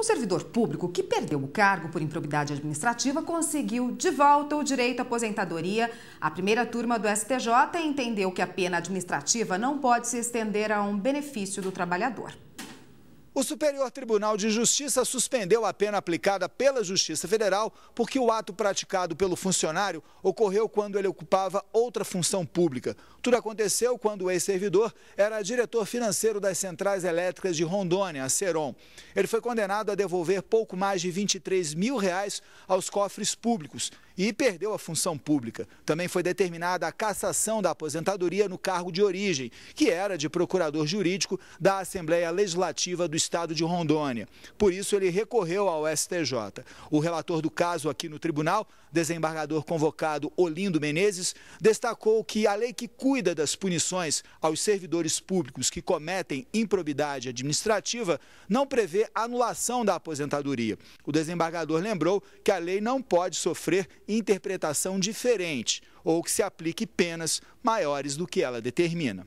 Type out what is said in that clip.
Um servidor público que perdeu o cargo por improbidade administrativa conseguiu de volta o direito à aposentadoria. A primeira turma do STJ entendeu que a pena administrativa não pode se estender a um benefício do trabalhador. O Superior Tribunal de Justiça suspendeu a pena aplicada pela Justiça Federal porque o ato praticado pelo funcionário ocorreu quando ele ocupava outra função pública. Tudo aconteceu quando o ex-servidor era diretor financeiro das centrais elétricas de Rondônia, a Seron. Ele foi condenado a devolver pouco mais de 23 mil reais aos cofres públicos e perdeu a função pública. Também foi determinada a cassação da aposentadoria no cargo de origem, que era de procurador jurídico da Assembleia Legislativa do Estado de Rondônia. Por isso, ele recorreu ao STJ. O relator do caso aqui no tribunal, desembargador convocado Olindo Menezes, destacou que a lei que cuida das punições aos servidores públicos que cometem improbidade administrativa não prevê anulação da aposentadoria. O desembargador lembrou que a lei não pode sofrer interpretação diferente ou que se aplique penas maiores do que ela determina.